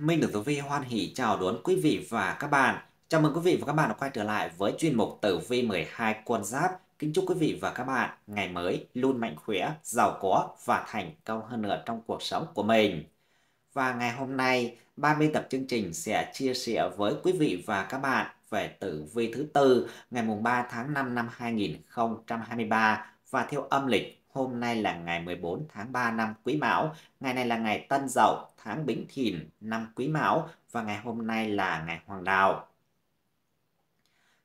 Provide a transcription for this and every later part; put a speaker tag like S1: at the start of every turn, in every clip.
S1: Minh được Tử Vi hoan hỷ chào đón quý vị và các bạn. Chào mừng quý vị và các bạn đã quay trở lại với chuyên mục Tử Vi 12 con giáp. Kính chúc quý vị và các bạn ngày mới luôn mạnh khỏe, giàu có và thành công hơn nữa trong cuộc sống của mình. Và ngày hôm nay, 30 tập chương trình sẽ chia sẻ với quý vị và các bạn về tử vi thứ tư ngày mùng 3 tháng 5 năm 2023 và theo âm lịch Hôm nay là ngày 14 tháng 3 năm Quý Mão, ngày này là ngày Tân Dậu, tháng Bính Thìn năm Quý Mão và ngày hôm nay là ngày Hoàng Đạo.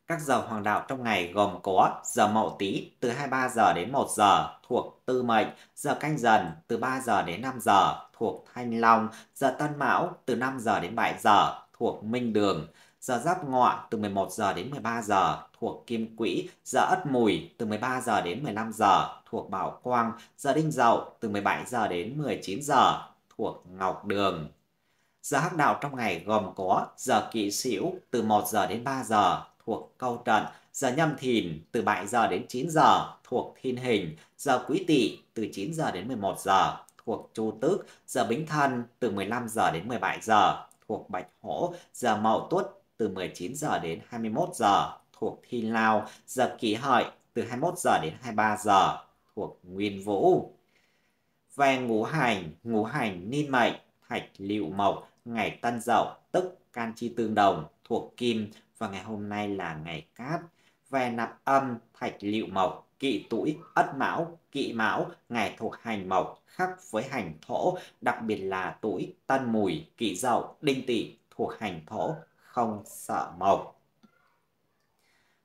S1: Các giờ hoàng đạo trong ngày gồm có giờ Mậu Tý từ 23 giờ đến 1 giờ thuộc Tư Mệnh, giờ Canh Dần từ 3 giờ đến 5 giờ thuộc Thanh Long, giờ Tân Mão từ 5 giờ đến 7 giờ thuộc Minh Đường, giờ Giáp Ngọ từ 11 giờ đến 13 giờ thuộc Kim Quỹ, giờ Ất Mùi từ 13 giờ đến 15 giờ thuộc Bảo Quang, giờ Đinh Dậu từ 17 giờ đến 19 giờ thuộc Ngọc Đường. Giờ hắc đạo trong ngày gồm có giờ kỵ Sửu từ 1 giờ đến 3 giờ thuộc Câu Trận, giờ Nhâm Thìn từ 7 giờ đến 9 giờ thuộc Thiên Hình, giờ Quý Tỵ từ 9 giờ đến 11 giờ thuộc Chu Tước, giờ Bính Thân từ 15 giờ đến 17 giờ thuộc Bạch Hổ, giờ Mậu Tuất từ 19 giờ đến 21 giờ thuộc Thi Lao, giờ Kỷ Hợi từ 21 giờ đến 23 giờ thuộc Nguyên Vũ. Về ngũ hành, ngũ hành niên mệnh, thạch liệu mộc, ngày tân dậu, tức can chi tương đồng, thuộc kim và ngày hôm nay là ngày cát. Về nạp âm, thạch liệu mộc, kỵ tuổi, ất mão, kỵ mão, ngày thuộc hành mộc, khắc với hành thổ, đặc biệt là tuổi tân mùi, kỵ dậu, đinh tỵ thuộc hành thổ, không sợ mộc.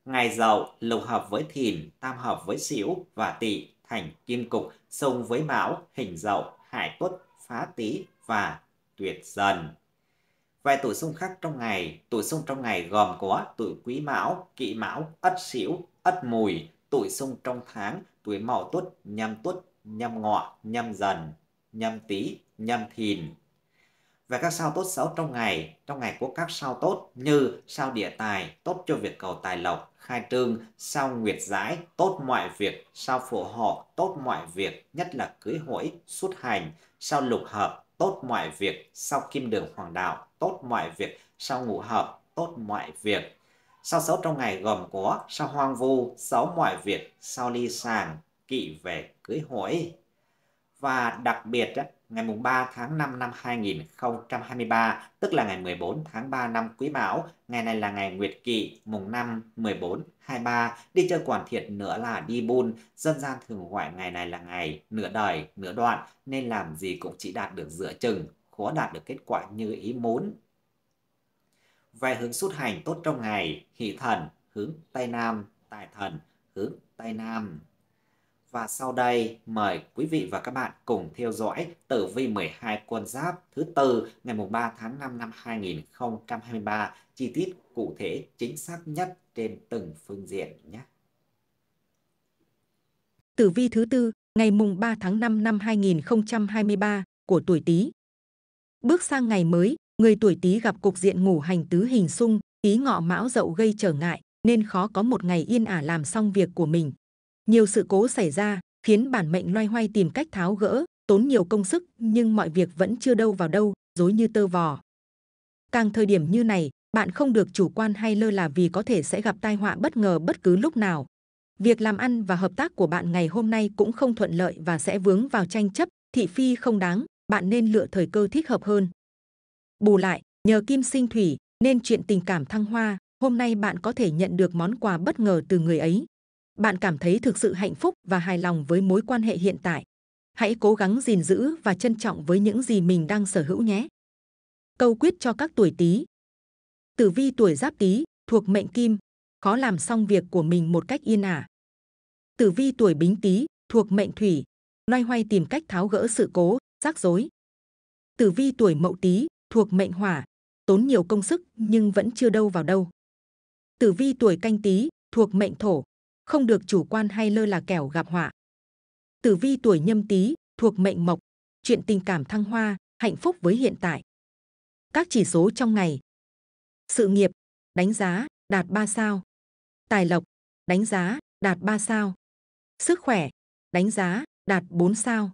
S1: Ngày dậu lục hợp với thìn, tam hợp với sửu và tỵ thành kim cục, xung với mão, hình dậu, hải tuất, phá tý và tuyệt dần. Vài tuổi xung khắc trong ngày, tuổi xung trong ngày gồm có tuổi quý mão, kỵ mão, ất sửu, ất mùi, tuổi xung trong tháng, tuổi mậu tuất, nhâm tuất, nhâm ngọ, nhâm dần, nhâm tý, nhâm thìn, về các sao tốt xấu trong ngày, trong ngày có các sao tốt như sao địa tài, tốt cho việc cầu tài lộc, khai trương, sao nguyệt giải, tốt mọi việc, sao phù hộ, tốt mọi việc, nhất là cưới hỏi, xuất hành, sao lục hợp, tốt mọi việc, sao kim đường hoàng đạo, tốt mọi việc, sao ngũ hợp, tốt mọi việc. Sao xấu trong ngày gồm có sao hoang vu, xấu mọi việc, sao ly sàng, kỵ về cưới hỏi. Và đặc biệt ngày mùng 3 tháng 5 năm 2023, tức là ngày 14 tháng 3 năm Quý Mão. Ngày này là ngày Nguyệt Kỵ, mùng 5, 14, 23. Đi chơi quản thiệt nữa là đi buôn. Dân gian thường gọi ngày này là ngày nửa đời, nửa đoạn, nên làm gì cũng chỉ đạt được giữa chừng, khó đạt được kết quả như ý muốn. Về hướng xuất hành tốt trong ngày, hỷ thần, hướng Tây Nam, tài thần, hướng Tây Nam. Và sau đây mời quý vị và các bạn cùng theo dõi tử vi 12 con giáp thứ tư ngày 3 tháng 5 năm 2023 chi tiết cụ thể chính xác nhất trên từng phương diện nhé.
S2: Tử vi thứ tư ngày mùng 3 tháng 5 năm 2023 của tuổi Tý. Bước sang ngày mới, người tuổi Tý gặp cục diện ngủ hành tứ hình xung, Tý ngọ mão dậu gây trở ngại nên khó có một ngày yên ả làm xong việc của mình. Nhiều sự cố xảy ra, khiến bản mệnh loay hoay tìm cách tháo gỡ, tốn nhiều công sức nhưng mọi việc vẫn chưa đâu vào đâu, dối như tơ vò. Càng thời điểm như này, bạn không được chủ quan hay lơ là vì có thể sẽ gặp tai họa bất ngờ bất cứ lúc nào. Việc làm ăn và hợp tác của bạn ngày hôm nay cũng không thuận lợi và sẽ vướng vào tranh chấp, thị phi không đáng, bạn nên lựa thời cơ thích hợp hơn. Bù lại, nhờ kim sinh thủy nên chuyện tình cảm thăng hoa, hôm nay bạn có thể nhận được món quà bất ngờ từ người ấy bạn cảm thấy thực sự hạnh phúc và hài lòng với mối quan hệ hiện tại. Hãy cố gắng gìn giữ và trân trọng với những gì mình đang sở hữu nhé. Câu quyết cho các tuổi Tý. Tử vi tuổi Giáp Tý thuộc mệnh Kim, khó làm xong việc của mình một cách yên ả. Tử vi tuổi Bính Tý thuộc mệnh Thủy, loay hoay tìm cách tháo gỡ sự cố, rắc rối. Tử vi tuổi Mậu Tý thuộc mệnh Hỏa, tốn nhiều công sức nhưng vẫn chưa đâu vào đâu. Tử vi tuổi Canh Tý thuộc mệnh Thổ, không được chủ quan hay lơ là kẻo gặp họa. Tử vi tuổi nhâm tý thuộc mệnh mộc, chuyện tình cảm thăng hoa, hạnh phúc với hiện tại. Các chỉ số trong ngày. Sự nghiệp, đánh giá, đạt 3 sao. Tài lộc, đánh giá, đạt 3 sao. Sức khỏe, đánh giá, đạt 4 sao.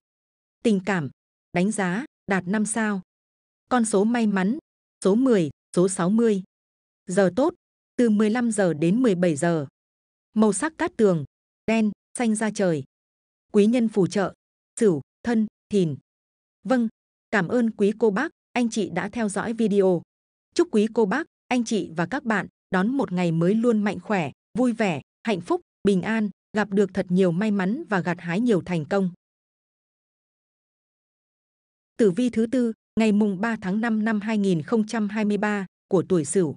S2: Tình cảm, đánh giá, đạt 5 sao. Con số may mắn, số 10, số 60. Giờ tốt, từ 15 giờ đến 17 giờ. Màu sắc cát tường, đen, xanh da trời. Quý nhân phù trợ, Sửu, Thân, Thìn. Vâng, cảm ơn quý cô bác, anh chị đã theo dõi video. Chúc quý cô bác, anh chị và các bạn đón một ngày mới luôn mạnh khỏe, vui vẻ, hạnh phúc, bình an, gặp được thật nhiều may mắn và gặt hái nhiều thành công. Tử vi thứ tư, ngày mùng 3 tháng 5 năm 2023 của tuổi Sửu.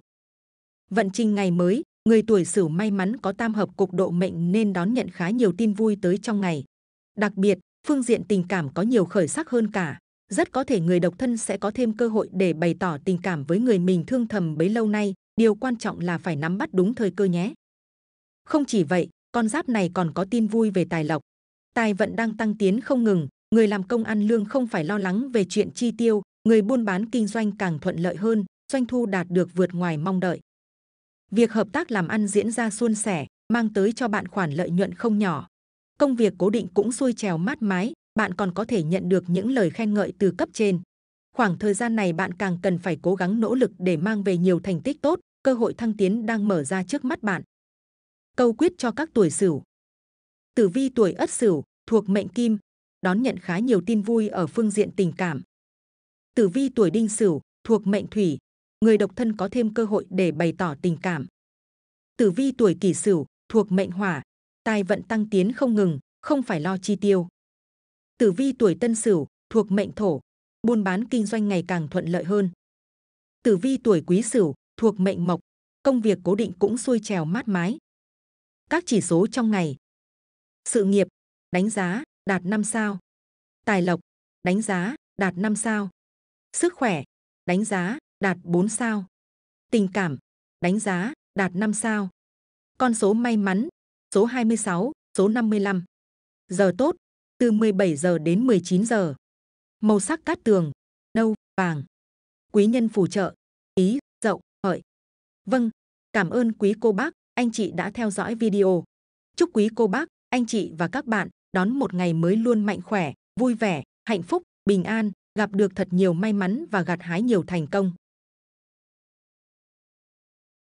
S2: Vận trình ngày mới, người tuổi Sửu may mắn có tam hợp cục độ mệnh nên đón nhận khá nhiều tin vui tới trong ngày. Đặc biệt, phương diện tình cảm có nhiều khởi sắc hơn cả. Rất có thể người độc thân sẽ có thêm cơ hội để bày tỏ tình cảm với người mình thương thầm bấy lâu nay. Điều quan trọng là phải nắm bắt đúng thời cơ nhé. Không chỉ vậy, con giáp này còn có tin vui về tài lộc. Tài vận đang tăng tiến không ngừng, người làm công ăn lương không phải lo lắng về chuyện chi tiêu, người buôn bán kinh doanh càng thuận lợi hơn, doanh thu đạt được vượt ngoài mong đợi. Việc hợp tác làm ăn diễn ra suôn sẻ, mang tới cho bạn khoản lợi nhuận không nhỏ. Công việc cố định cũng xuôi trèo mát mái, bạn còn có thể nhận được những lời khen ngợi từ cấp trên. Khoảng thời gian này bạn càng cần phải cố gắng nỗ lực để mang về nhiều thành tích tốt, cơ hội thăng tiến đang mở ra trước mắt bạn. Câu quyết cho các tuổi Sửu. Tử vi tuổi Ất Sửu thuộc mệnh Kim, đón nhận khá nhiều tin vui ở phương diện tình cảm. Tử vi tuổi Đinh Sửu thuộc mệnh Thủy, người độc thân có thêm cơ hội để bày tỏ tình cảm. Tử vi tuổi Kỷ Sửu thuộc mệnh Hỏa, tài vận tăng tiến không ngừng, không phải lo chi tiêu. Tử vi tuổi Tân Sửu thuộc mệnh Thổ, buôn bán kinh doanh ngày càng thuận lợi hơn. Tử vi tuổi Quý Sửu thuộc mệnh Mộc, công việc cố định cũng xuôi trèo mát mái. Các chỉ số trong ngày. Sự nghiệp, đánh giá, đạt 5 sao. Tài lộc, đánh giá, đạt 5 sao. Sức khỏe, đánh giá, đạt 4 sao. Tình cảm, đánh giá, đạt 5 sao. Con số may mắn, số 26, số 55. Giờ tốt, từ 17 giờ đến 19 giờ. Màu sắc cát tường, nâu, vàng. Quý nhân phù trợ, ý, dậu, hợi. Vâng, cảm ơn quý cô bác, anh chị đã theo dõi video. Chúc quý cô bác, anh chị và các bạn đón một ngày mới luôn mạnh khỏe, vui vẻ, hạnh phúc, bình an, gặp được thật nhiều may mắn và gặt hái nhiều thành công.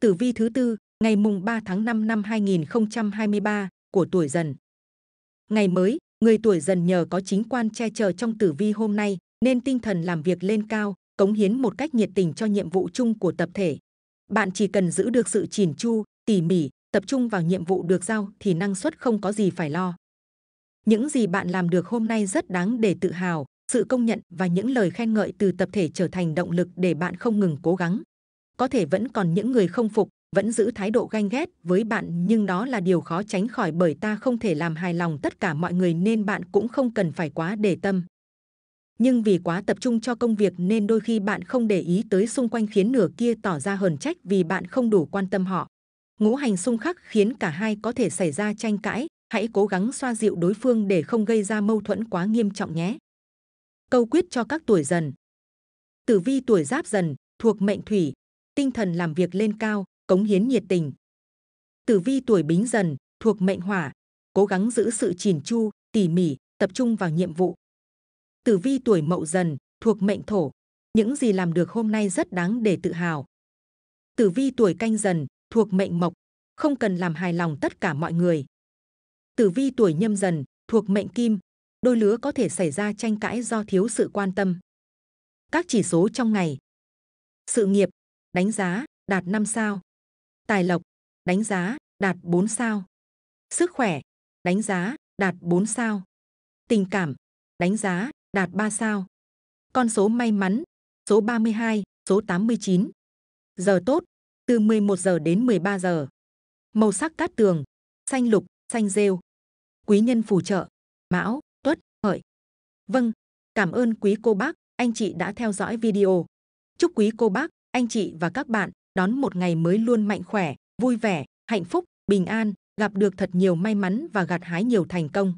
S2: Tử vi thứ tư, ngày mùng 3 tháng 5 năm 2023 của tuổi Dần. Ngày mới, người tuổi Dần nhờ có chính quan che chở trong tử vi hôm nay nên tinh thần làm việc lên cao, cống hiến một cách nhiệt tình cho nhiệm vụ chung của tập thể. Bạn chỉ cần giữ được sự chỉn chu, tỉ mỉ, tập trung vào nhiệm vụ được giao thì năng suất không có gì phải lo. Những gì bạn làm được hôm nay rất đáng để tự hào, sự công nhận và những lời khen ngợi từ tập thể trở thành động lực để bạn không ngừng cố gắng. Có thể vẫn còn những người không phục, vẫn giữ thái độ ganh ghét với bạn nhưng đó là điều khó tránh khỏi bởi ta không thể làm hài lòng tất cả mọi người nên bạn cũng không cần phải quá để tâm. Nhưng vì quá tập trung cho công việc nên đôi khi bạn không để ý tới xung quanh khiến nửa kia tỏ ra hờn trách vì bạn không đủ quan tâm họ. Ngũ hành xung khắc khiến cả hai có thể xảy ra tranh cãi, hãy cố gắng xoa dịu đối phương để không gây ra mâu thuẫn quá nghiêm trọng nhé. Câu quyết cho các tuổi dần. Tử vi tuổi giáp dần, thuộc mệnh thủy, tinh thần làm việc lên cao, cống hiến nhiệt tình. Tử vi tuổi bính dần, thuộc mệnh hỏa, cố gắng giữ sự chỉn chu, tỉ mỉ, tập trung vào nhiệm vụ. Tử vi tuổi mậu dần, thuộc mệnh thổ, những gì làm được hôm nay rất đáng để tự hào. Tử vi tuổi canh dần, thuộc mệnh mộc, không cần làm hài lòng tất cả mọi người. Tử vi tuổi nhâm dần, thuộc mệnh kim, đôi lứa có thể xảy ra tranh cãi do thiếu sự quan tâm. Các chỉ số trong ngày. Sự nghiệp, đánh giá, đạt 5 sao. Tài lộc, đánh giá, đạt 4 sao. Sức khỏe, đánh giá, đạt 4 sao. Tình cảm, đánh giá, đạt 3 sao. Con số may mắn, số 32, số 89. Giờ tốt, từ 11 giờ đến 13 giờ. Màu sắc cát tường, xanh lục, xanh rêu. Quý nhân phù trợ, mão, tuất, hợi. Vâng, cảm ơn quý cô bác, anh chị đã theo dõi video. Chúc quý cô bác, anh chị và các bạn đón một ngày mới luôn mạnh khỏe, vui vẻ, hạnh phúc, bình an, gặp được thật nhiều may mắn và gặt hái nhiều thành công.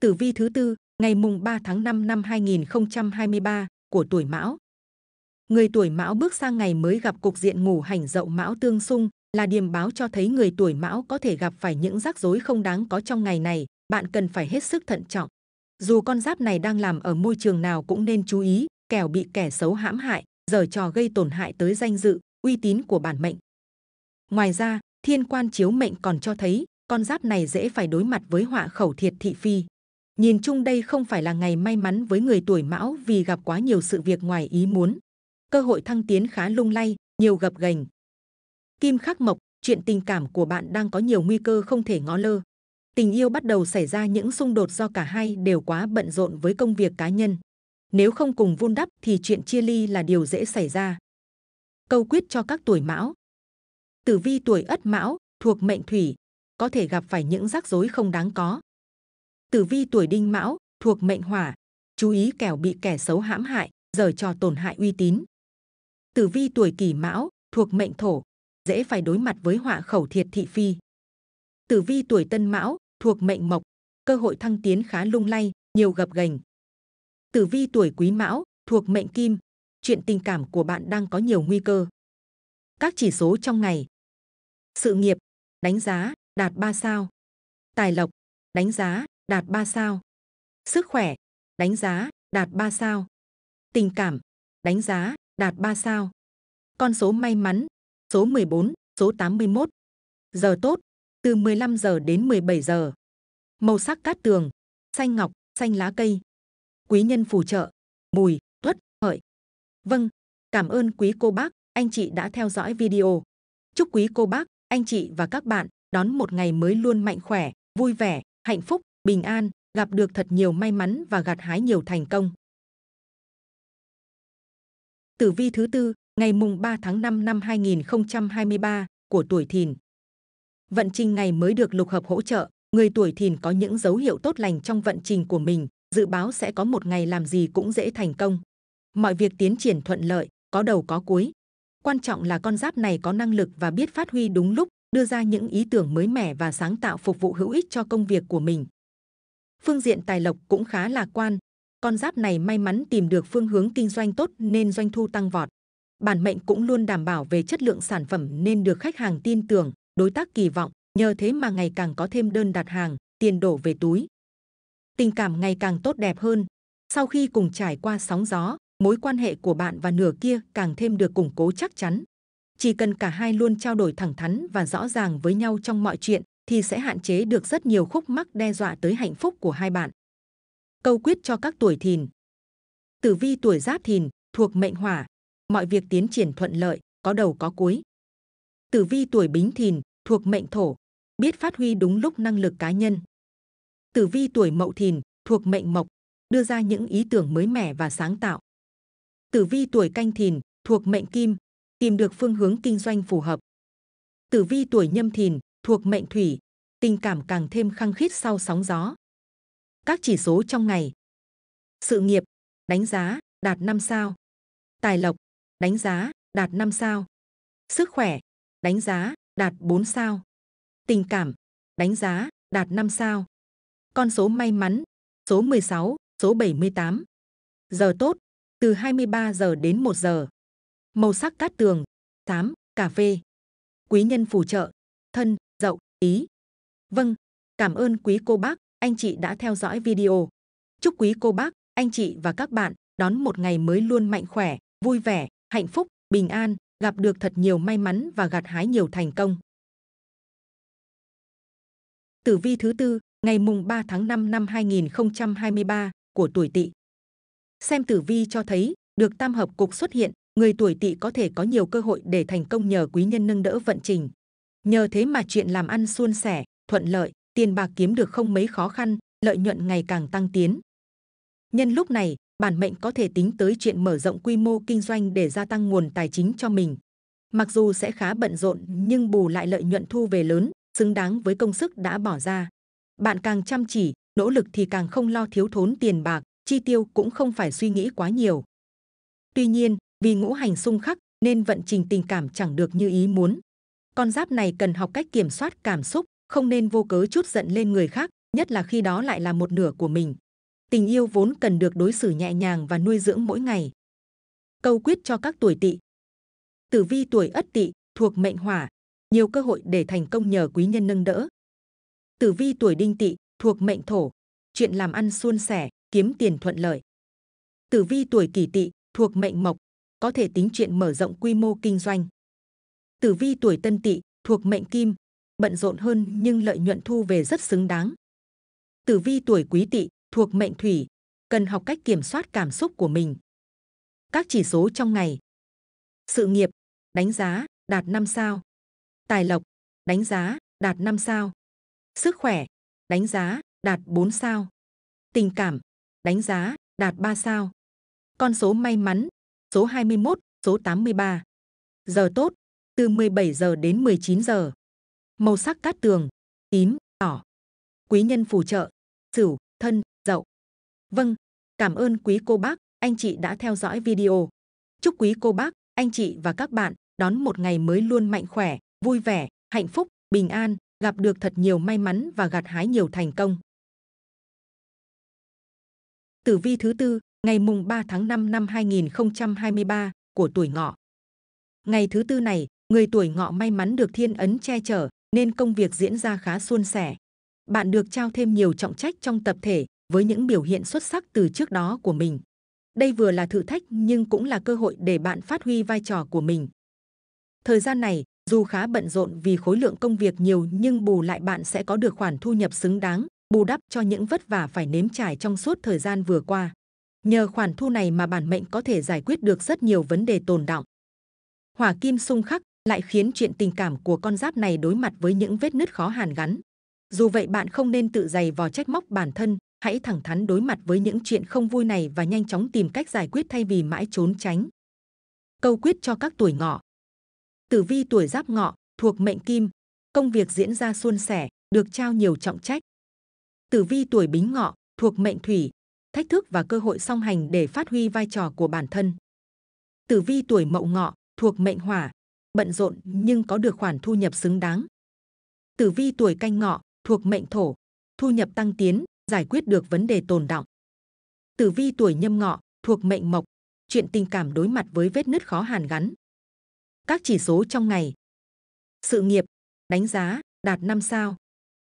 S2: Tử vi thứ tư, ngày mùng 3 tháng 5 năm 2023 của tuổi Mão. Người tuổi Mão bước sang ngày mới gặp cục diện ngủ hành dậu Mão tương xung, là điềm báo cho thấy người tuổi Mão có thể gặp phải những rắc rối không đáng có trong ngày này, bạn cần phải hết sức thận trọng. Dù con giáp này đang làm ở môi trường nào cũng nên chú ý, kẻo bị kẻ xấu hãm hại, giở trò gây tổn hại tới danh dự, uy tín của bản mệnh. Ngoài ra, thiên quan chiếu mệnh còn cho thấy con giáp này dễ phải đối mặt với họa khẩu thiệt thị phi. Nhìn chung đây không phải là ngày may mắn với người tuổi mão vì gặp quá nhiều sự việc ngoài ý muốn. Cơ hội thăng tiến khá lung lay, nhiều gập ghềnh. Kim khắc mộc, chuyện tình cảm của bạn đang có nhiều nguy cơ không thể ngó lơ. Tình yêu bắt đầu xảy ra những xung đột do cả hai đều quá bận rộn với công việc cá nhân. Nếu không cùng vun đắp thì chuyện chia ly là điều dễ xảy ra. Câu quyết cho các tuổi mão. Tử vi tuổi ất mão, thuộc mệnh thủy, có thể gặp phải những rắc rối không đáng có. Tử vi tuổi đinh mão, thuộc mệnh hỏa, chú ý kẻo bị kẻ xấu hãm hại, giở trò tổn hại uy tín. Tử vi tuổi kỷ mão, thuộc mệnh thổ, dễ phải đối mặt với họa khẩu thiệt thị phi. Tử vi tuổi tân mão, thuộc mệnh mộc, cơ hội thăng tiến khá lung lay, nhiều gập ghềnh. Tử vi tuổi quý mão, thuộc mệnh kim, chuyện tình cảm của bạn đang có nhiều nguy cơ. Các chỉ số trong ngày. Sự nghiệp, đánh giá, đạt 3 sao. Tài lộc, đánh giá, đạt 3 sao. Sức khỏe, đánh giá, đạt 3 sao. Tình cảm, đánh giá, đạt 3 sao. Con số may mắn, số 14, số 81. Giờ tốt, từ 15 giờ đến 17 giờ. Màu sắc cát tường, xanh ngọc, xanh lá cây. Quý nhân phù trợ, mùi, tuất, hợi. Vâng, cảm ơn quý cô bác, anh chị đã theo dõi video. Chúc quý cô bác, anh chị và các bạn đón một ngày mới luôn mạnh khỏe, vui vẻ, hạnh phúc, bình an, gặp được thật nhiều may mắn và gặt hái nhiều thành công. Tử vi thứ tư, ngày mùng 3 tháng 5 năm 2023 của tuổi Thìn. Vận trình ngày mới được lục hợp hỗ trợ, người tuổi Thìn có những dấu hiệu tốt lành trong vận trình của mình, dự báo sẽ có một ngày làm gì cũng dễ thành công. Mọi việc tiến triển thuận lợi, có đầu có cuối. Quan trọng là con giáp này có năng lực và biết phát huy đúng lúc, đưa ra những ý tưởng mới mẻ và sáng tạo phục vụ hữu ích cho công việc của mình. Phương diện tài lộc cũng khá lạc quan, con giáp này may mắn tìm được phương hướng kinh doanh tốt nên doanh thu tăng vọt. Bản mệnh cũng luôn đảm bảo về chất lượng sản phẩm nên được khách hàng tin tưởng, đối tác kỳ vọng, nhờ thế mà ngày càng có thêm đơn đặt hàng, tiền đổ về túi. Tình cảm ngày càng tốt đẹp hơn. Sau khi cùng trải qua sóng gió, mối quan hệ của bạn và nửa kia càng thêm được củng cố chắc chắn. Chỉ cần cả hai luôn trao đổi thẳng thắn và rõ ràng với nhau trong mọi chuyện thì sẽ hạn chế được rất nhiều khúc mắc đe dọa tới hạnh phúc của hai bạn. Câu quyết cho các tuổi thìn. Tử vi tuổi giáp thìn thuộc mệnh hỏa, mọi việc tiến triển thuận lợi, có đầu có cuối. Tử vi tuổi bính thìn thuộc mệnh thổ, biết phát huy đúng lúc năng lực cá nhân. Tử vi tuổi mậu thìn thuộc mệnh mộc, đưa ra những ý tưởng mới mẻ và sáng tạo. Tử vi tuổi canh thìn thuộc mệnh kim, tìm được phương hướng kinh doanh phù hợp. Tử vi tuổi nhâm thìn thuộc mệnh thủy, tình cảm càng thêm khăng khít sau sóng gió. Các chỉ số trong ngày. Sự nghiệp, đánh giá, đạt 5 sao. Tài lộc, đánh giá, đạt 5 sao. Sức khỏe, đánh giá, đạt 4 sao. Tình cảm, đánh giá, đạt 5 sao. Con số may mắn, số 16, số 78. Giờ tốt, từ 23 giờ đến 1 giờ. Màu sắc cát tường, xám, cà phê. Quý nhân phù trợ, thân, dậu, ý. Vâng, cảm ơn quý cô bác, anh chị đã theo dõi video. Chúc quý cô bác, anh chị và các bạn đón một ngày mới luôn mạnh khỏe, vui vẻ, hạnh phúc, bình an, gặp được thật nhiều may mắn và gặt hái nhiều thành công. Tử vi thứ tư, ngày mùng 3 tháng 5 năm 2023 của tuổi Tỵ. Xem tử vi cho thấy, được tam hợp cục xuất hiện, người tuổi Tỵ có thể có nhiều cơ hội để thành công nhờ quý nhân nâng đỡ vận trình. Nhờ thế mà chuyện làm ăn suôn sẻ, thuận lợi, tiền bạc kiếm được không mấy khó khăn, lợi nhuận ngày càng tăng tiến. Nhân lúc này, bản mệnh có thể tính tới chuyện mở rộng quy mô kinh doanh để gia tăng nguồn tài chính cho mình. Mặc dù sẽ khá bận rộn nhưng bù lại lợi nhuận thu về lớn, xứng đáng với công sức đã bỏ ra. Bạn càng chăm chỉ, nỗ lực thì càng không lo thiếu thốn tiền bạc, chi tiêu cũng không phải suy nghĩ quá nhiều. Tuy nhiên, vì ngũ hành xung khắc nên vận trình tình cảm chẳng được như ý muốn. Con giáp này cần học cách kiểm soát cảm xúc, không nên vô cớ chút giận lên người khác, nhất là khi đó lại là một nửa của mình. Tình yêu vốn cần được đối xử nhẹ nhàng và nuôi dưỡng mỗi ngày. Câu quyết cho các tuổi tỵ. Tử vi tuổi ất tỵ thuộc mệnh hỏa, nhiều cơ hội để thành công nhờ quý nhân nâng đỡ. Tử vi tuổi đinh tỵ thuộc mệnh thổ, chuyện làm ăn suôn sẻ, kiếm tiền thuận lợi. Tử vi tuổi kỷ tỵ thuộc mệnh mộc, có thể tính chuyện mở rộng quy mô kinh doanh. Tử vi tuổi tân tỵ thuộc mệnh kim, bận rộn hơn nhưng lợi nhuận thu về rất xứng đáng. Tử vi tuổi quý tỵ thuộc mệnh thủy, cần học cách kiểm soát cảm xúc của mình. Các chỉ số trong ngày. Sự nghiệp, đánh giá, đạt 5 sao. Tài lộc, đánh giá, đạt 5 sao. Sức khỏe, đánh giá, đạt 4 sao. Tình cảm, đánh giá, đạt 3 sao. Con số may mắn, số 21, số 83. Giờ tốt, từ 17 giờ đến 19 giờ. Màu sắc cát tường, tím, đỏ. Quý nhân phù trợ, Sửu, Thân, Dậu. Vâng, cảm ơn quý cô bác, anh chị đã theo dõi video. Chúc quý cô bác, anh chị và các bạn đón một ngày mới luôn mạnh khỏe, vui vẻ, hạnh phúc, bình an, gặp được thật nhiều may mắn và gặt hái nhiều thành công. Tử vi thứ tư, ngày mùng 3 tháng 5 năm 2023 của tuổi ngọ. Ngày thứ tư này, người tuổi ngọ may mắn được thiên ấn che chở nên công việc diễn ra khá suôn sẻ. Bạn được trao thêm nhiều trọng trách trong tập thể với những biểu hiện xuất sắc từ trước đó của mình. Đây vừa là thử thách nhưng cũng là cơ hội để bạn phát huy vai trò của mình. Thời gian này, dù khá bận rộn vì khối lượng công việc nhiều nhưng bù lại bạn sẽ có được khoản thu nhập xứng đáng, bù đắp cho những vất vả phải nếm trải trong suốt thời gian vừa qua. Nhờ khoản thu này mà bản mệnh có thể giải quyết được rất nhiều vấn đề tồn đọng. Hỏa kim xung khắc lại khiến chuyện tình cảm của con giáp này đối mặt với những vết nứt khó hàn gắn. Dù vậy bạn không nên tự dày vò trách móc bản thân, hãy thẳng thắn đối mặt với những chuyện không vui này và nhanh chóng tìm cách giải quyết thay vì mãi trốn tránh. Câu quyết cho các tuổi ngọ Tử vi tuổi giáp ngọ thuộc mệnh kim, công việc diễn ra suôn sẻ, được trao nhiều trọng trách. Tử vi tuổi bính ngọ thuộc mệnh thủy, thách thức và cơ hội song hành để phát huy vai trò của bản thân. Tử vi tuổi mậu ngọ thuộc mệnh hỏa, bận rộn nhưng có được khoản thu nhập xứng đáng. Tử vi tuổi canh ngọ thuộc mệnh thổ, thu nhập tăng tiến, giải quyết được vấn đề tồn động. Tử vi tuổi nhâm ngọ thuộc mệnh mộc, chuyện tình cảm đối mặt với vết nứt khó hàn gắn. Các chỉ số trong ngày. Sự nghiệp, đánh giá, đạt 5 sao.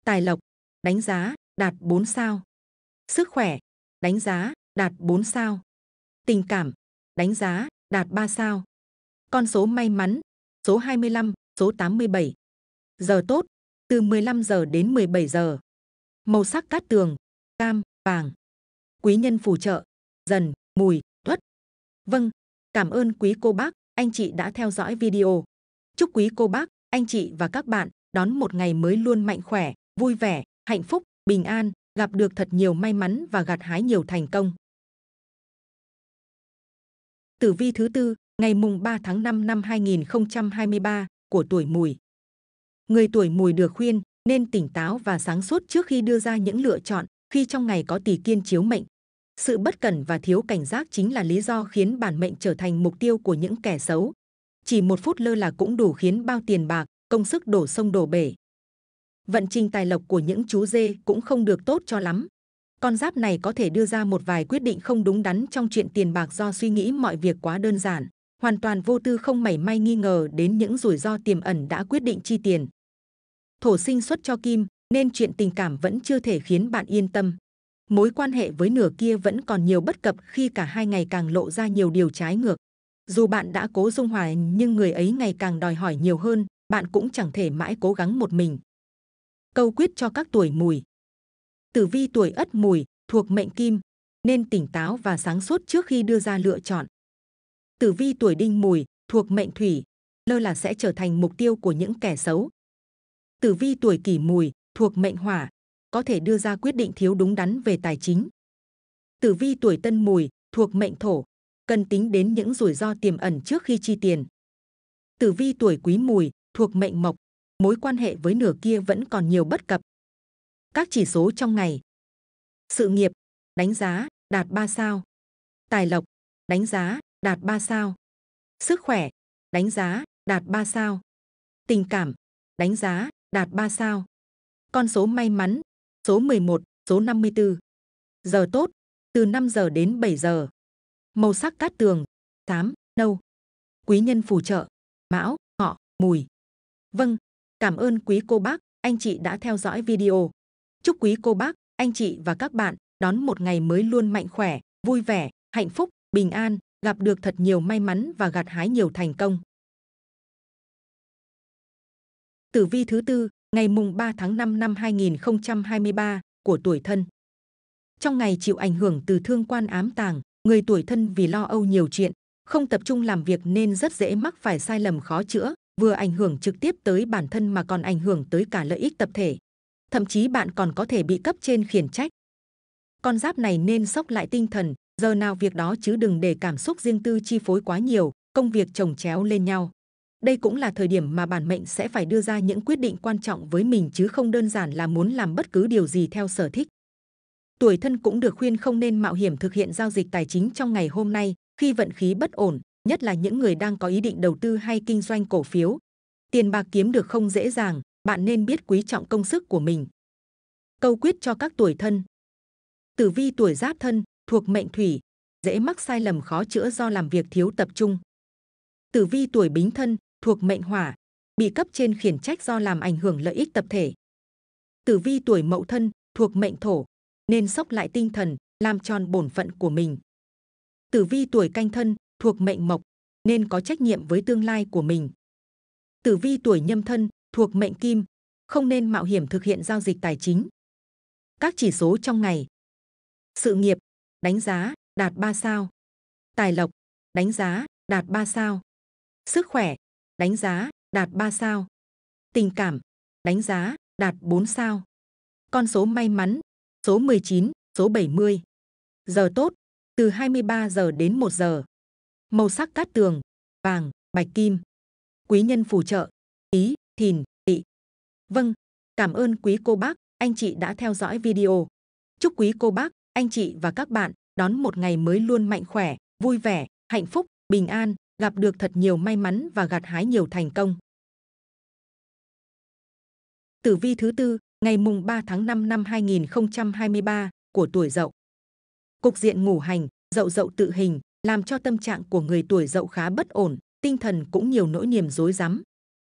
S2: Tài lộc, đánh giá, đạt 4 sao. Sức khỏe, đánh giá, đạt 4 sao. Tình cảm, đánh giá, đạt 3 sao. Con số may mắn, số 25, số 87. Giờ tốt, từ 15 giờ đến 17 giờ. Màu sắc cát tường, cam, vàng. Quý nhân phù trợ, dần, mùi, tuất. Vâng, cảm ơn quý cô bác, anh chị đã theo dõi video. Chúc quý cô bác, anh chị và các bạn đón một ngày mới luôn mạnh khỏe, vui vẻ, hạnh phúc, bình an, gặp được thật nhiều may mắn và gặt hái nhiều thành công. Tử vi thứ tư, ngày mùng 3 tháng 5 năm 2023 của tuổi Mùi. Người tuổi Mùi được khuyên nên tỉnh táo và sáng suốt trước khi đưa ra những lựa chọn khi trong ngày có tỷ kiên chiếu mệnh. Sự bất cẩn và thiếu cảnh giác chính là lý do khiến bản mệnh trở thành mục tiêu của những kẻ xấu. Chỉ một phút lơ là cũng đủ khiến bao tiền bạc, công sức đổ sông đổ bể. Vận trình tài lộc của những chú dê cũng không được tốt cho lắm. Con giáp này có thể đưa ra một vài quyết định không đúng đắn trong chuyện tiền bạc do suy nghĩ mọi việc quá đơn giản, hoàn toàn vô tư không mảy may nghi ngờ đến những rủi ro tiềm ẩn đã quyết định chi tiền. Thổ sinh xuất cho kim, nên chuyện tình cảm vẫn chưa thể khiến bạn yên tâm. Mối quan hệ với nửa kia vẫn còn nhiều bất cập khi cả hai ngày càng lộ ra nhiều điều trái ngược. Dù bạn đã cố dung hòa nhưng người ấy ngày càng đòi hỏi nhiều hơn, bạn cũng chẳng thể mãi cố gắng một mình. Câu quyết cho các tuổi mùi Tử vi tuổi ất mùi thuộc mệnh kim, nên tỉnh táo và sáng suốt trước khi đưa ra lựa chọn. Tử vi tuổi đinh mùi thuộc mệnh thủy, lơ là sẽ trở thành mục tiêu của những kẻ xấu. Tử vi tuổi kỷ mùi thuộc mệnh hỏa, có thể đưa ra quyết định thiếu đúng đắn về tài chính. Tử vi tuổi tân mùi thuộc mệnh thổ, cần tính đến những rủi ro tiềm ẩn trước khi chi tiền. Tử vi tuổi quý mùi thuộc mệnh mộc, mối quan hệ với nửa kia vẫn còn nhiều bất cập. Các chỉ số trong ngày. Sự nghiệp, đánh giá, đạt 3 sao. Tài lộc, đánh giá, đạt 3 sao. Sức khỏe, đánh giá, đạt 3 sao. Tình cảm, đánh giá, đạt 3 sao. Con số may mắn, số 11, số 54. Giờ tốt, từ 5 giờ đến 7 giờ. Màu sắc cát tường, xám, nâu. Quý nhân phù trợ, mão, ngọ, mùi. Vâng, cảm ơn quý cô bác, anh chị đã theo dõi video. Chúc quý cô bác, anh chị và các bạn đón một ngày mới luôn mạnh khỏe, vui vẻ, hạnh phúc, bình an, gặp được thật nhiều may mắn và gặt hái nhiều thành công. Tử vi thứ tư, ngày mùng 3 tháng 5 năm 2023 của tuổi thân. Trong ngày chịu ảnh hưởng từ thương quan ám tàng, người tuổi thân vì lo âu nhiều chuyện, không tập trung làm việc nên rất dễ mắc phải sai lầm khó chữa, vừa ảnh hưởng trực tiếp tới bản thân mà còn ảnh hưởng tới cả lợi ích tập thể. Thậm chí bạn còn có thể bị cấp trên khiển trách. Con giáp này nên sốc lại tinh thần, giờ nào việc đó chứ đừng để cảm xúc riêng tư chi phối quá nhiều, công việc chồng chéo lên nhau. Đây cũng là thời điểm mà bản mệnh sẽ phải đưa ra những quyết định quan trọng với mình chứ không đơn giản là muốn làm bất cứ điều gì theo sở thích. Tuổi thân cũng được khuyên không nên mạo hiểm thực hiện giao dịch tài chính trong ngày hôm nay khi vận khí bất ổn, nhất là những người đang có ý định đầu tư hay kinh doanh cổ phiếu. Tiền bạc kiếm được không dễ dàng, bạn nên biết quý trọng công sức của mình. Câu quyết cho các tuổi thân. Tử vi tuổi giáp thân, thuộc mệnh thủy, dễ mắc sai lầm khó chữa do làm việc thiếu tập trung. Tử vi tuổi bính thân, thuộc mệnh hỏa, bị cấp trên khiển trách do làm ảnh hưởng lợi ích tập thể. Tử vi tuổi mậu thân, thuộc mệnh thổ, nên sốc lại tinh thần, làm tròn bổn phận của mình. Tử vi tuổi canh thân, thuộc mệnh mộc, nên có trách nhiệm với tương lai của mình. Tử vi tuổi nhâm thân, thuộc mệnh kim, không nên mạo hiểm thực hiện giao dịch tài chính. Các chỉ số trong ngày. Sự nghiệp, đánh giá, đạt 3 sao. Tài lộc, đánh giá, đạt 3 sao. Sức khỏe, đánh giá, đạt 3 sao. Tình cảm, đánh giá, đạt 4 sao. Con số may mắn, số 19, số 70. Giờ tốt, từ 23 giờ đến 1 giờ. Màu sắc cát tường, vàng, bạch kim. Quý nhân phù trợ, ý, thìn, tỵ. Vâng, cảm ơn quý cô bác, anh chị đã theo dõi video. Chúc quý cô bác, anh chị và các bạn đón một ngày mới luôn mạnh khỏe, vui vẻ, hạnh phúc, bình an, gặp được thật nhiều may mắn và gặt hái nhiều thành công. Tử vi thứ tư, ngày mùng 3 tháng 5 năm 2023 của tuổi Dậu. Cục diện ngủ hành, Dậu Dậu tự hình làm cho tâm trạng của người tuổi Dậu khá bất ổn, tinh thần cũng nhiều nỗi niềm rối rắm.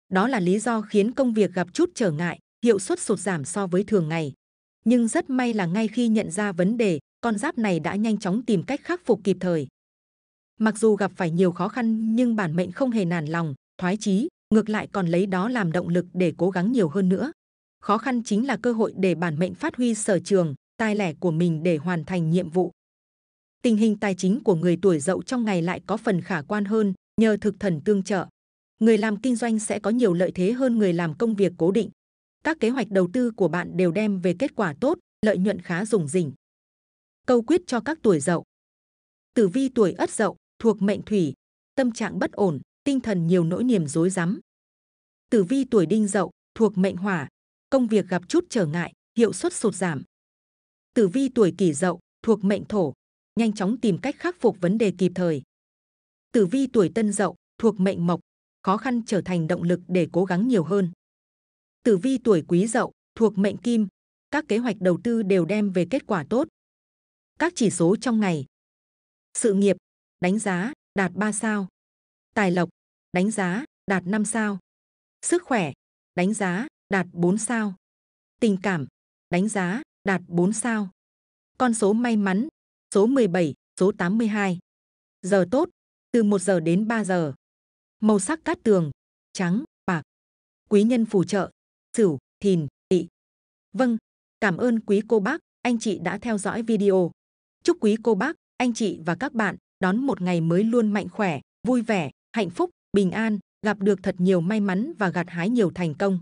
S2: Đó là lý do khiến công việc gặp chút trở ngại, hiệu suất sụt giảm so với thường ngày. Nhưng rất may là ngay khi nhận ra vấn đề, con giáp này đã nhanh chóng tìm cách khắc phục kịp thời. Mặc dù gặp phải nhiều khó khăn nhưng bản mệnh không hề nản lòng, thoái chí, ngược lại còn lấy đó làm động lực để cố gắng nhiều hơn nữa. Khó khăn chính là cơ hội để bản mệnh phát huy sở trường, tài lẻ của mình để hoàn thành nhiệm vụ. Tình hình tài chính của người tuổi dậu trong ngày lại có phần khả quan hơn nhờ thực thần tương trợ. Người làm kinh doanh sẽ có nhiều lợi thế hơn người làm công việc cố định. Các kế hoạch đầu tư của bạn đều đem về kết quả tốt, lợi nhuận khá rủng rỉnh. Câu quyết cho các tuổi dậu. Tử vi tuổi ất dậu, thuộc mệnh thủy, tâm trạng bất ổn, tinh thần nhiều nỗi niềm rối rắm. Tử vi tuổi đinh dậu, thuộc mệnh hỏa, công việc gặp chút trở ngại, hiệu suất sụt giảm. Tử vi tuổi kỷ dậu, thuộc mệnh thổ, nhanh chóng tìm cách khắc phục vấn đề kịp thời. Tử vi tuổi tân dậu, thuộc mệnh mộc, khó khăn trở thành động lực để cố gắng nhiều hơn. Tử vi tuổi quý dậu, thuộc mệnh kim, các kế hoạch đầu tư đều đem về kết quả tốt. Các chỉ số trong ngày. Sự nghiệp, đánh giá, đạt 3 sao. Tài lộc, đánh giá, đạt 5 sao. Sức khỏe, đánh giá, đạt 4 sao. Tình cảm, đánh giá, đạt 4 sao. Con số may mắn, số 17, số 82. Giờ tốt, từ 1 giờ đến 3 giờ. Màu sắc cát tường, trắng, bạc. Quý nhân phù trợ, sửu, thìn, tỵ. Vâng, cảm ơn quý cô bác, anh chị đã theo dõi video. Chúc quý cô bác, anh chị và các bạn đón một ngày mới luôn mạnh khỏe, vui vẻ, hạnh phúc, bình an, gặp được thật nhiều may mắn và gặt hái nhiều thành công.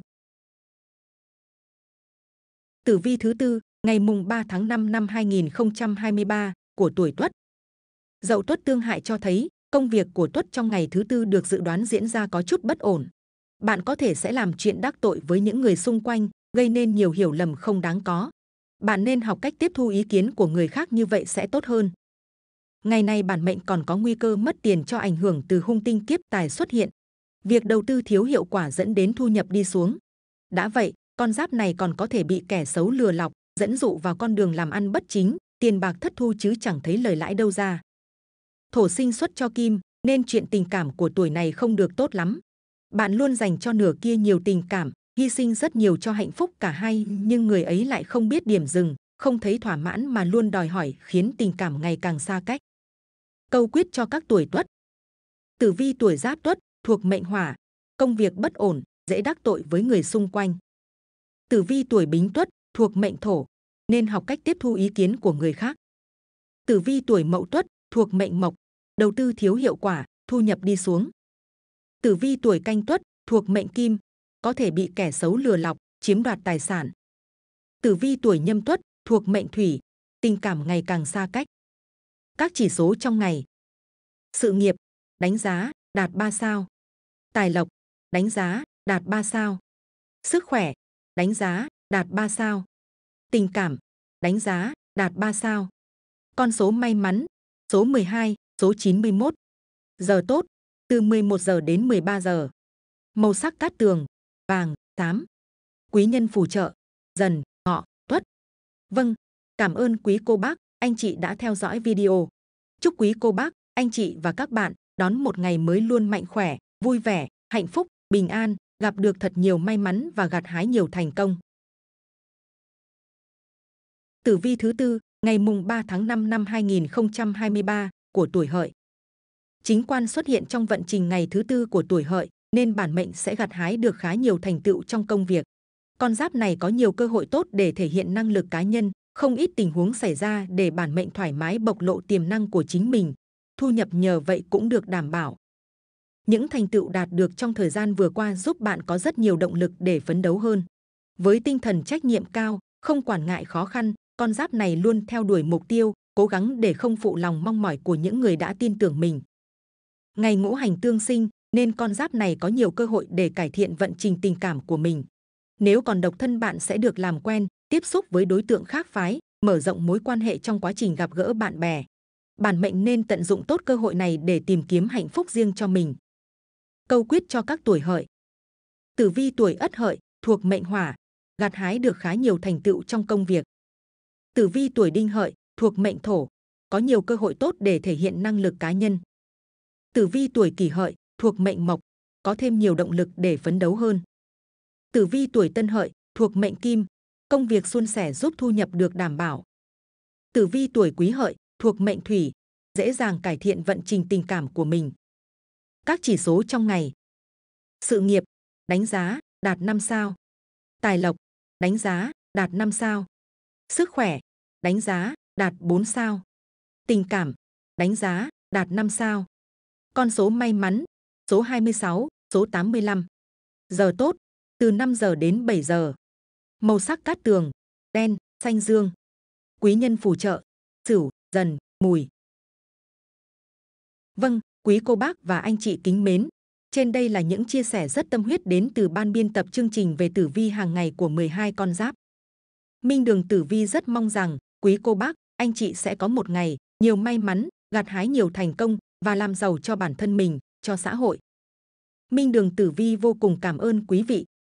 S2: Tử vi thứ tư, ngày mùng 3 tháng 5 năm 2023 của tuổi Tuất. Dậu Tuất tương hại cho thấy công việc của Tuất trong ngày thứ tư được dự đoán diễn ra có chút bất ổn. Bạn có thể sẽ làm chuyện đắc tội với những người xung quanh, gây nên nhiều hiểu lầm không đáng có. Bạn nên học cách tiếp thu ý kiến của người khác như vậy sẽ tốt hơn. Ngày nay bản mệnh còn có nguy cơ mất tiền cho ảnh hưởng từ hung tinh kiếp tài xuất hiện. Việc đầu tư thiếu hiệu quả dẫn đến thu nhập đi xuống. Đã vậy, con giáp này còn có thể bị kẻ xấu lừa lọc, dẫn dụ vào con đường làm ăn bất chính, tiền bạc thất thu chứ chẳng thấy lời lãi đâu ra. Thổ sinh xuất cho kim, nên chuyện tình cảm của tuổi này không được tốt lắm. Bạn luôn dành cho nửa kia nhiều tình cảm, hy sinh rất nhiều cho hạnh phúc cả hai, nhưng người ấy lại không biết điểm dừng, không thấy thỏa mãn mà luôn đòi hỏi khiến tình cảm ngày càng xa cách. Câu quyết cho các tuổi tuất. Tử vi tuổi giáp tuất thuộc mệnh hỏa, công việc bất ổn, dễ đắc tội với người xung quanh. Tử vi tuổi bính tuất thuộc mệnh thổ, nên học cách tiếp thu ý kiến của người khác. Tử vi tuổi mậu tuất thuộc mệnh mộc, đầu tư thiếu hiệu quả, thu nhập đi xuống. Tử vi tuổi canh tuất thuộc mệnh kim, có thể bị kẻ xấu lừa lọc, chiếm đoạt tài sản. Tử vi tuổi nhâm tuất thuộc mệnh thủy, tình cảm ngày càng xa cách. Các chỉ số trong ngày. Sự nghiệp, đánh giá, đạt 3 sao. Tài lộc, đánh giá, đạt 3 sao. Sức khỏe, đánh giá, đạt 3 sao. Tình cảm, đánh giá, đạt 3 sao. Con số may mắn, số 12, số 91. Giờ tốt, từ 11 giờ đến 13 giờ. Màu sắc cát tường, vàng, xám. Quý nhân phù trợ, dần, ngọ, tuất. Vâng, cảm ơn quý cô bác, anh chị đã theo dõi video. Chúc quý cô bác, anh chị và các bạn đón một ngày mới luôn mạnh khỏe, vui vẻ, hạnh phúc, bình an, gặp được thật nhiều may mắn và gặt hái nhiều thành công. Tử vi thứ tư, ngày mùng 3 tháng 5 năm 2023 của tuổi hợi. Chính quan xuất hiện trong vận trình ngày thứ tư của tuổi hợi, nên bản mệnh sẽ gặt hái được khá nhiều thành tựu trong công việc. Con giáp này có nhiều cơ hội tốt để thể hiện năng lực cá nhân, không ít tình huống xảy ra để bản mệnh thoải mái bộc lộ tiềm năng của chính mình. Thu nhập nhờ vậy cũng được đảm bảo. Những thành tựu đạt được trong thời gian vừa qua giúp bạn có rất nhiều động lực để phấn đấu hơn. Với tinh thần trách nhiệm cao, không quản ngại khó khăn, con giáp này luôn theo đuổi mục tiêu, cố gắng để không phụ lòng mong mỏi của những người đã tin tưởng mình. Ngày ngũ hành tương sinh, nên con giáp này có nhiều cơ hội để cải thiện vận trình tình cảm của mình. Nếu còn độc thân bạn sẽ được làm quen, tiếp xúc với đối tượng khác phái, mở rộng mối quan hệ trong quá trình gặp gỡ bạn bè. Bản mệnh nên tận dụng tốt cơ hội này để tìm kiếm hạnh phúc riêng cho mình. Câu quyết cho các tuổi hợi. Tử vi tuổi ất hợi thuộc mệnh hỏa, gặt hái được khá nhiều thành tựu trong công việc. Tử vi tuổi đinh hợi thuộc mệnh thổ, có nhiều cơ hội tốt để thể hiện năng lực cá nhân. Tử vi tuổi kỷ hợi thuộc mệnh mộc, có thêm nhiều động lực để phấn đấu hơn. Tử vi tuổi tân hợi thuộc mệnh kim, công việc suôn sẻ giúp thu nhập được đảm bảo. Tử vi tuổi quý hợi thuộc mệnh thủy, dễ dàng cải thiện vận trình tình cảm của mình. Các chỉ số trong ngày. Sự nghiệp, đánh giá, đạt 5 sao. Tài lộc, đánh giá, đạt 5 sao. Sức khỏe, đánh giá, đạt 4 sao. Tình cảm, đánh giá, đạt 5 sao. Con số may mắn, số 26, số 85. Giờ tốt, từ 5 giờ đến 7 giờ. Màu sắc cát tường, đen, xanh dương. Quý nhân phù trợ, sửu, dần, mùi. Vâng, quý cô bác và anh chị kính mến. Trên đây là những chia sẻ rất tâm huyết đến từ ban biên tập chương trình về tử vi hàng ngày của 12 con giáp. Minh Đường Tử Vi rất mong rằng quý cô bác, anh chị sẽ có một ngày nhiều may mắn, gặt hái nhiều thành công và làm giàu cho bản thân mình, cho xã hội. Minh Đường Tử Vi vô cùng cảm ơn quý vị